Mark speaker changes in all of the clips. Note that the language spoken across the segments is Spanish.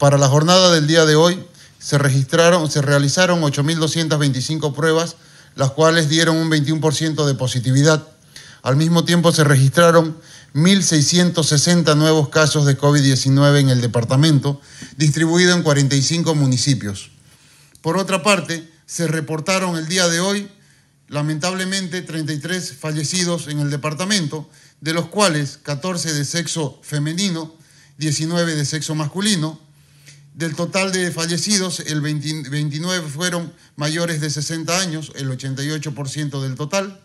Speaker 1: Para la jornada del día de hoy se registraron, se realizaron 8.225 pruebas, las cuales dieron un 21% de positividad. Al mismo tiempo se registraron 1.660 nuevos casos de COVID-19 en el departamento, distribuido en 45 municipios. Por otra parte, se reportaron el día de hoy, lamentablemente, 33 fallecidos en el departamento, de los cuales 14 de sexo femenino, 19 de sexo masculino. Del total de fallecidos, el 29 fueron mayores de 60 años, el 88% del total,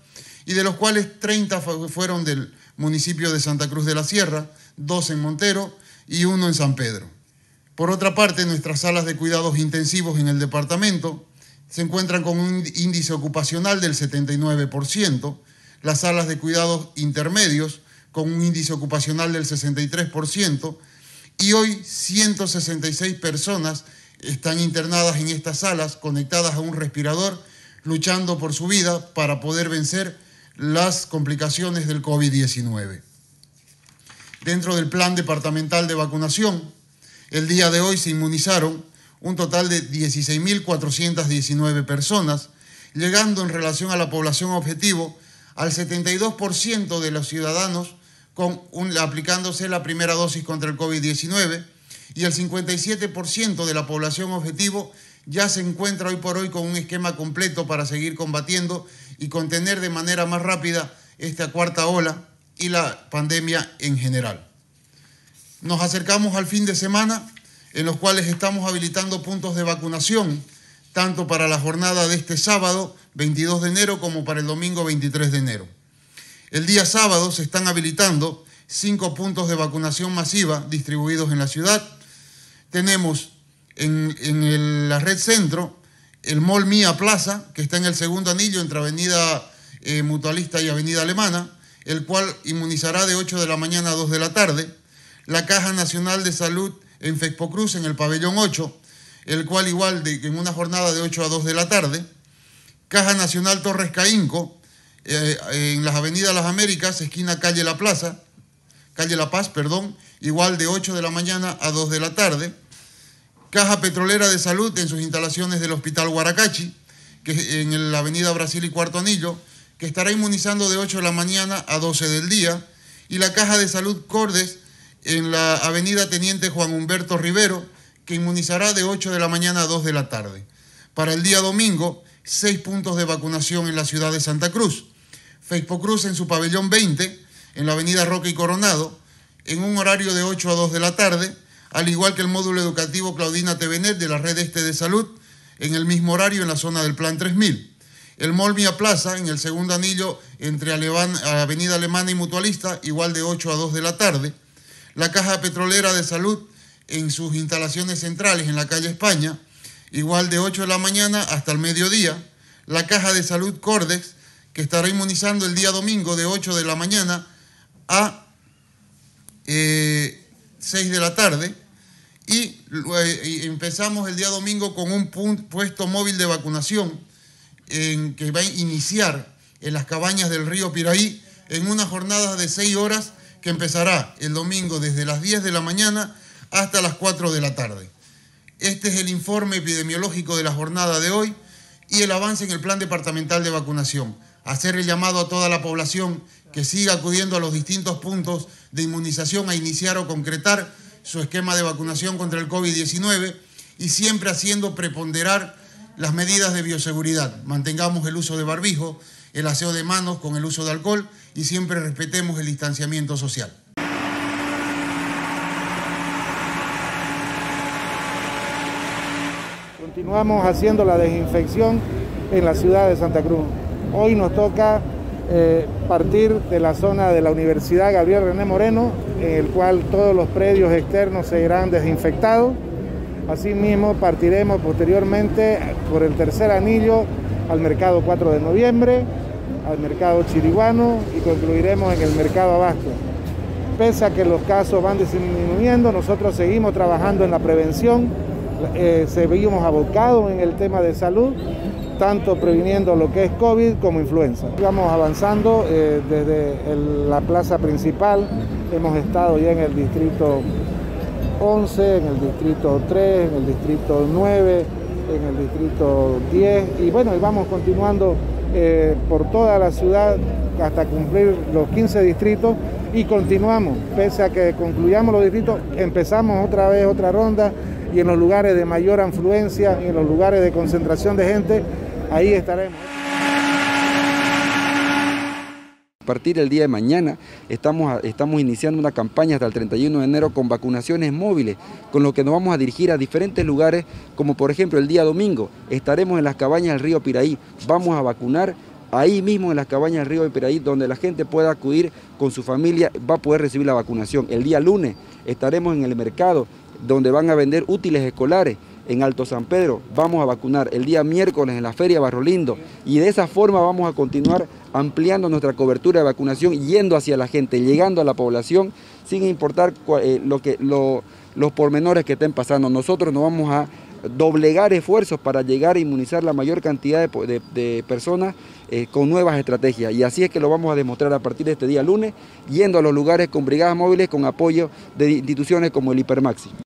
Speaker 1: y de los cuales 30 fueron del municipio de Santa Cruz de la Sierra, dos en Montero y uno en San Pedro. Por otra parte, nuestras salas de cuidados intensivos en el departamento se encuentran con un índice ocupacional del 79%, las salas de cuidados intermedios con un índice ocupacional del 63%, y hoy 166 personas están internadas en estas salas, conectadas a un respirador, luchando por su vida para poder vencer las complicaciones del COVID-19. Dentro del plan departamental de vacunación, el día de hoy se inmunizaron un total de 16.419 personas, llegando en relación a la población objetivo al 72% de los ciudadanos con aplicándose la primera dosis contra el COVID-19 y el 57% de la población objetivo ya se encuentra hoy por hoy con un esquema completo para seguir combatiendo y contener de manera más rápida esta cuarta ola y la pandemia en general. Nos acercamos al fin de semana en los cuales estamos habilitando puntos de vacunación, tanto para la jornada de este sábado 22 de enero como para el domingo 23 de enero. El día sábado se están habilitando cinco puntos de vacunación masiva distribuidos en la ciudad. Tenemos en, la red centro el Mall Mía Plaza, que está en el segundo anillo entre Avenida eh, Mutualista y Avenida Alemana, el cual inmunizará de 8 de la mañana a 2 de la tarde. La Caja Nacional de Salud en Fespo Cruz, en el pabellón 8, el cual igual de, en una jornada de 8 a 2 de la tarde. Caja Nacional Torres Caínco, eh, en las Avenidas Las Américas, esquina Calle La Plaza, Calle La Paz, perdón, igual de 8 de la mañana a 2 de la tarde. Caja Petrolera de Salud en sus instalaciones del Hospital Guaracachi, que en la Avenida Brasil y Cuarto Anillo, que estará inmunizando de 8 de la mañana a 12 del día. Y la Caja de Salud Cordes en la Avenida Teniente Juan Humberto Rivero, que inmunizará de 8 de la mañana a 2 de la tarde. Para el día domingo, seis puntos de vacunación en la ciudad de Santa Cruz. Facebook Cruz en su pabellón 20, en la avenida Roca y Coronado, en un horario de 8 a 2 de la tarde, al igual que el módulo educativo Claudina TVNet de la Red Este de Salud, en el mismo horario en la zona del Plan 3000. El Molmia Plaza, en el segundo anillo entre Avenida Alemana y Mutualista, igual de 8 a 2 de la tarde. La Caja Petrolera de Salud, en sus instalaciones centrales en la calle España, igual de 8 de la mañana hasta el mediodía. La Caja de Salud Cordex, que estará inmunizando el día domingo de 8 de la mañana a 6 eh, de la tarde. Y, empezamos el día domingo con un puesto móvil de vacunación que va a iniciar en las cabañas del río Piraí en una jornada de 6 horas que empezará el domingo desde las 10 de la mañana hasta las 4 de la tarde. Este es el informe epidemiológico de la jornada de hoy y el avance en el plan departamental de vacunación hacer el llamado a toda la población que siga acudiendo a los distintos puntos de inmunización a iniciar o concretar su esquema de vacunación contra el COVID-19 y siempre haciendo preponderar las medidas de bioseguridad. Mantengamos el uso de barbijo, el aseo de manos con el uso de alcohol y siempre respetemos el distanciamiento social.
Speaker 2: Continuamos haciendo la desinfección en la ciudad de Santa Cruz. Hoy nos toca eh, partir de la zona de la Universidad Gabriel René Moreno, en el cual todos los predios externos se irán desinfectados. Asimismo, partiremos posteriormente por el tercer anillo al mercado 4 de noviembre, al mercado chiriguano y concluiremos en el mercado abasto. Pese a que los casos van disminuyendo, nosotros seguimos trabajando en la prevención, eh, seguimos abocados en el tema de salud tanto previniendo lo que es COVID como influenza. Vamos avanzando eh, desde la plaza principal, hemos estado ya en el distrito 11, en el distrito 3, en el distrito 9, en el distrito 10 y bueno, y vamos continuando eh, por toda la ciudad hasta cumplir los 15 distritos. Y continuamos, pese a que concluyamos los distritos, empezamos otra vez otra ronda. Y en los lugares de mayor afluencia, en los lugares de concentración de gente, ahí estaremos.
Speaker 3: A partir del día de mañana estamos, estamos iniciando una campaña hasta el 31 de enero con vacunaciones móviles, con lo que nos vamos a dirigir a diferentes lugares, como por ejemplo el día domingo estaremos en las cabañas del río Piraí, vamos a vacunar ahí mismo en las cabañas del río Piraí, donde la gente pueda acudir con su familia, va a poder recibir la vacunación. El día lunes estaremos en el mercado, donde van a vender útiles escolares, en Alto San Pedro, vamos a vacunar el día miércoles en la Feria Barro Lindo y de esa forma vamos a continuar ampliando nuestra cobertura de vacunación, yendo hacia la gente, llegando a la población, sin importar eh, lo que, los pormenores que estén pasando. Nosotros nos vamos a doblegar esfuerzos para llegar a inmunizar la mayor cantidad de, personas eh, con nuevas estrategias. Y así es que lo vamos a demostrar a partir de este día lunes, yendo a los lugares con brigadas móviles con apoyo de instituciones como el Hipermaxi.